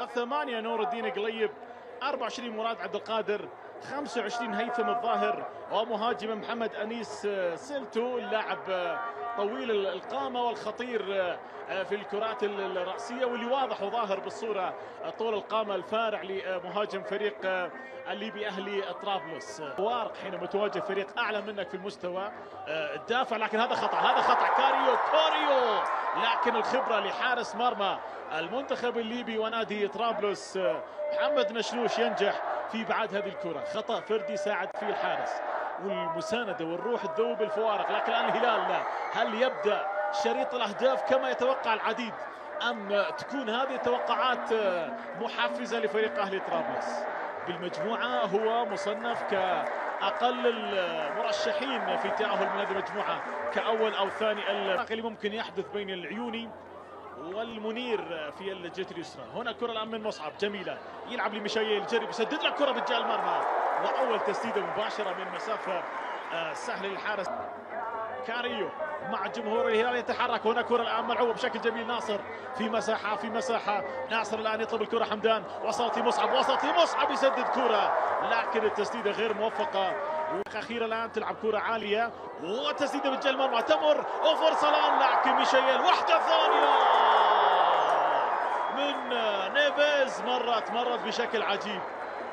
وثمانية نور الدين قليب 24 مراد عبد القادر 25 هيثم الظاهر ومهاجم محمد أنيس سلتو اللاعب طويل القامة والخطير في الكرات الرأسية واللي واضح وظاهر بالصورة طول القامة الفارع لمهاجم فريق الليبي أهلي طرابلس. وارق حين متواجد فريق أعلى منك في المستوى الدافع لكن هذا خطأ هذا خطأ. كاريو كوريو لكن الخبرة لحارس مرمى المنتخب الليبي ونادي طرابلس محمد نشنوش ينجح في بعد هذه الكرة. خطأ فردي ساعد فيه الحارس. والمساندة والروح تذوب الفوارق لكن الآن الهلال هل يبدأ شريط الأهداف كما يتوقع العديد أم تكون هذه التوقعات محفزة لفريق أهلي طرابلس؟ بالمجموعة هو مصنف كأقل المرشحين في التأهل من هذه المجموعة كأول أو ثاني اللي ممكن يحدث بين العيوني والمنير في الجهه اليسرى. هنا كرة الان من مصعب جميلة. يلعب لميشايل يجرب يسدد لك كره بجال المرمى وأول تسديده مباشرة من مسافه سهله للحارس. كاريو مع جمهور الهلال يتحرك. هنا كرة الآن ملعوبة بشكل جميل. ناصر في مساحة في مساحة. ناصر الآن يطلب الكرة. حمدان وصلت لمصعب وصلت لمصعب يسدد كرة. لكن التسديدة غير موفقة. وأخيرا الآن تلعب كرة عالية. وتسديدة بجال المرمى تمر. وفرصه الان لكن ميشيل واحدة ثانية. من نيفيز مرت مرت بشكل عجيب.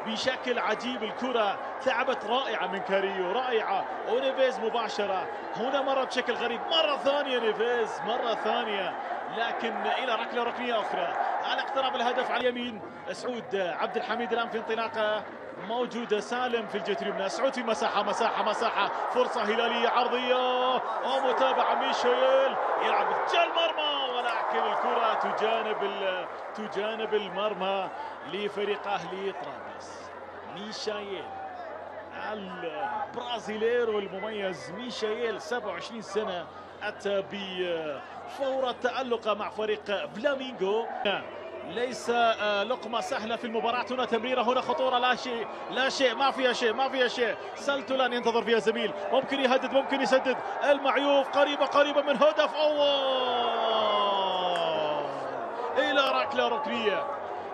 بشكل عجيب. الكرة لعبت رائعة من كاريو رائعة. ونيفيز مباشرة. هنا مرة بشكل غريب. مرة ثانية نيفيز مرة ثانية. لكن إلى ركلة ركنية أخرى. على اقتراب الهدف على اليمين سعود عبد الحميد الآن في انطلاقة. موجودة سالم في الجهة اليمنى سعود في مساحة مساحة مساحة. فرصة هلالية عرضية. ومتابعة ميشيل يلعب جال مرمى ولكن الكرة تجانب تجانب المرمى لفريق أهلي طرابلس. ميشايل البرازيليرو المميز. ميشايل 27 سنة أتى بفورة تألق مع فريق فلامينغو. ليس لقمة سهلة في المباراة. هنا تمريرة هنا خطورة. لا شيء لا شيء. ما فيها شيء ما فيها شيء. سلتولان ينتظر فيها زميل. ممكن يهدد ممكن يسدد. المعيوف قريبة قريبة من هدف. أول إلى ركلة ركنية.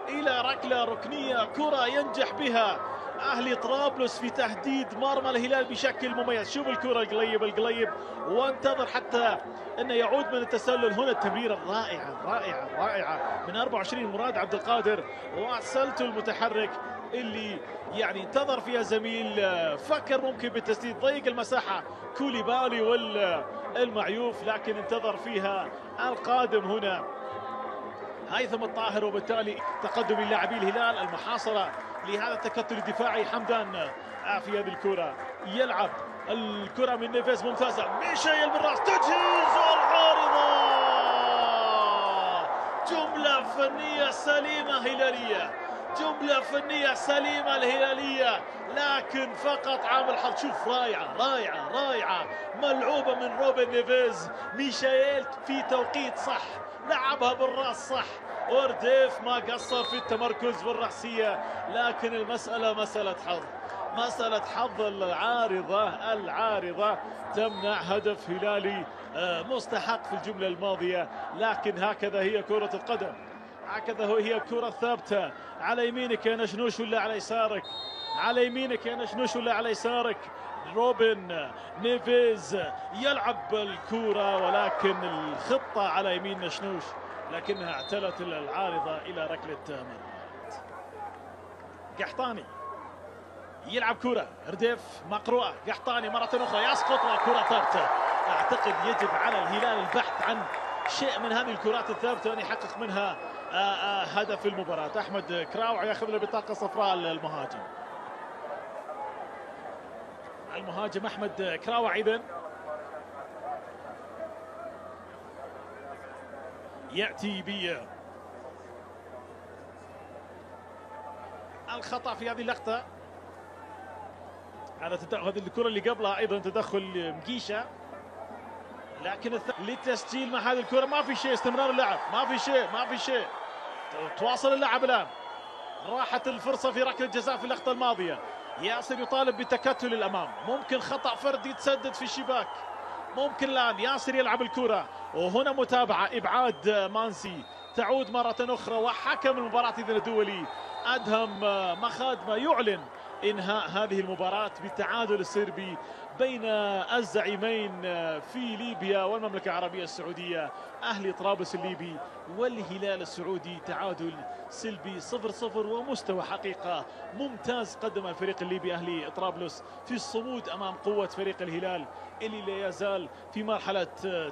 إلى ركلة ركنية. كرة ينجح بها. أهلي طرابلس في تهديد مرمى الهلال بشكل مميز. شوف الكرة القليب القليب. وانتظر حتى انه يعود من التسلل. هنا التمريره رائعه رائعة رائعة. من 24 مراد عبد القادر. وسلته المتحرك اللي يعني انتظر فيها زميل فكر ممكن بالتسديد. ضيق المساحة. كوليبالي والمعيوف لكن انتظر فيها القادم هنا. هيثم الطاهر وبالتالي تقدم اللاعبي الهلال. المحاصرة لهذا التكتل الدفاعي حمدان في هذه الكرة يلعب الكرة من نيفيز ممتازة. ميشيل بالراس. تجهيز العارضة! جملة فنية سليمة هلالية. جملة فنية سليمة الهلالية لكن فقط عامل حظ شوف رائعة رائعة رائعة. ملعوبة من روبن نيفيز. ميشيل في توقيت صح لعبها بالراس صح. ورديف ما قصر في التمركز بالرأسية لكن المسألة مسألة حظ. مسألة حظ العارضة العارضة تمنع هدف هلالي مستحق في الجملة الماضية لكن هكذا هي كرة القدم. هكذا هي الكرة الثابتة. على يمينك يا نشنوش ولا على يسارك؟ على يمينك يا نشنوش ولا على يسارك؟ روبن نيفيز يلعب الكرة ولكن الخطرة على يمين نشنوش لكنها اعتلت العارضة إلى ركلة مرمى قحطاني يلعب كرة. رديف مقروءة. قحطاني مرة أخرى. يسقط وكرة ثابتة. أعتقد يجب على الهلال البحث عن شيء من هذه الكرات الثابتة أن يحقق منها هدف المباراة. أحمد كراوع يأخذ له بطاقة صفراء المهاجم. المهاجم أحمد كراوع إذن. يأتي ب الخطأ في هذه اللقطة. هذا هذه الكرة اللي قبلها أيضا تدخل مقيشة لكن للتسجيل مع هذه الكرة ما في شيء استمرار اللعب. ما في شيء ما في شيء. تواصل اللعب الآن. راحت الفرصة في ركلة جزاء في اللقطة الماضية. ياسر يطالب بتكتل الأمام. ممكن خطأ فردي تسدد في الشباك ممكن الآن ياسر يلعب الكرة. وهنا متابعة إبعاد مانسي. تعود مرة أخرى وحكم المباراة إذن الدولي. أدهم مخادمة يعلن. إنهاء هذه المباراة بالتعادل السربي بين الزعيمين في ليبيا والمملكة العربية السعودية. أهلي طرابلس الليبي والهلال السعودي تعادل سلبي صفر صفر ومستوى حقيقة ممتاز قدم الفريق الليبي. أهلي طرابلس في الصمود أمام قوة فريق الهلال اللي لا يزال في مرحلة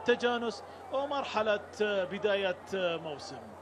تجانس ومرحلة بداية موسم.